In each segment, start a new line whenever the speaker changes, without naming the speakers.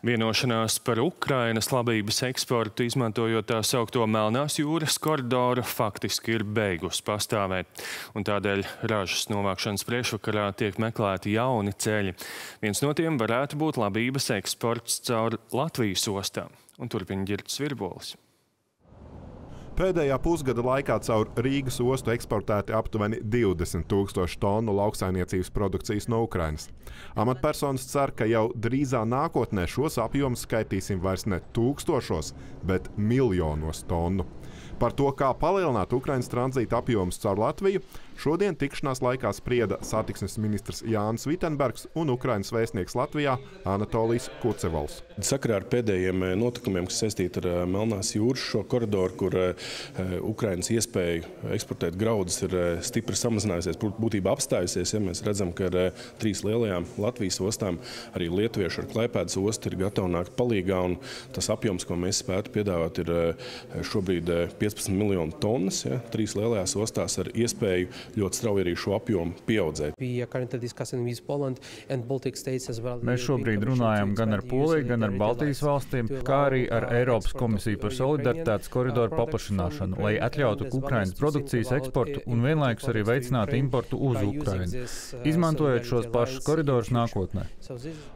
Vienošanās par Ukrainas labības eksportu, izmantojot tā saukto Melnās jūras koridoru, faktiski ir beigusi pastāvēt. Un tādēļ ražas novākšanas priekšvakarā tiek meklēti jauni ceļi. Viens no tiem varētu būt labības eksports caur Latvijas ostām. Un turpina Girts Virbolis.
Pēdējā pusgada laikā caur Rīgas ostu eksportēti aptuveni 20 tūkstoši tonu lauksaimniecības produkcijas no Ukrainas. Amatpersonas cer, ka jau drīzā nākotnē šos apjomus skaitīsim vairs ne tūkstošos, bet miljonos tonu. Par to, kā palielināt Ukraiņas tranzīta apjomus caur Latviju, šodien tikšanās laikā sprieda satiksmes ministrs Jānis Vitsenbergs un Ukraiņas vēstnieks Latvijā Anatolijas Kucevols.
Sakarā ar pēdējiem eh, notikumiem, kas saistīti ar eh, Melnās jūras šo koridoru, kur eh, Ukraiņas iespēja eksportēt graudus ir stipri samazinājusies, būtībā apstājusies, ja mēs redzam, ka ar trīs lielajām Latvijas ostām arī lietuvieši ar Klaipēdas ostu ir gatavi nākt palīgā, un tas apjoms, ko mēs spētu piedāvāt, ir šobrīd 15 miljonu tonnas, ja, trīs lielajās ostās ar iespēju ļoti strauji arī šo apjomu pieaudzēt.
Mēs šobrīd runājam gan ar Poliju, gan ar Baltijas valstīm, kā arī ar Eiropas komisiju par solidaritātes koridoru paplašināšanu, lai atļautu Ukrainas produkcijas eksportu un vienlaikus arī veicinātu importu uz Ukrainu, izmantojot šos pašus koridorus nākotnē.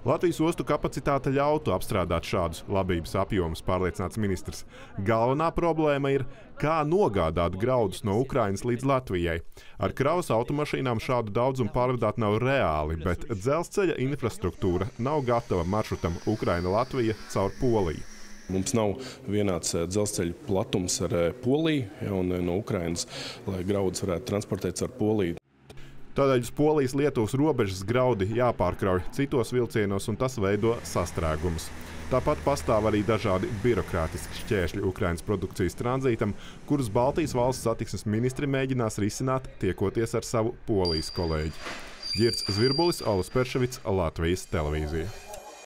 Latvijas ostu kapacitāte ļautu apstrādāt šādus labības apjomus, pārliecināts ministrs. Galvenā problēma ir, kā nogādāt graudus no Ukrainas līdz Latvijai. Ar kravas automašīnām šādu daudzumu pārvadāt nav reāli, bet dzelzceļa infrastruktūra nav gatava maršrutam Ukraina-Latvija caur Poliju.
Mums nav vienāds eh, dzelzceļa platums ar eh, Poliju ja, un eh, no Ukrainas, lai graudus varētu transportēt ar Poliju.
Tādēļ uz Polijas-Lietuvas robežas graudi jāpārkrauj citos vilcienos, un tas veido sastrēgumus. Tāpat pastāv arī dažādi birokrātiski šķēršļi Ukraiņas produkcijas tranzītam, kurus Baltijas valsts satiksmes ministri mēģinās risināt, tiekoties ar savu polijas kolēģi. Girts Zvirbulis, Alus Perševits, Latvijas televīzija.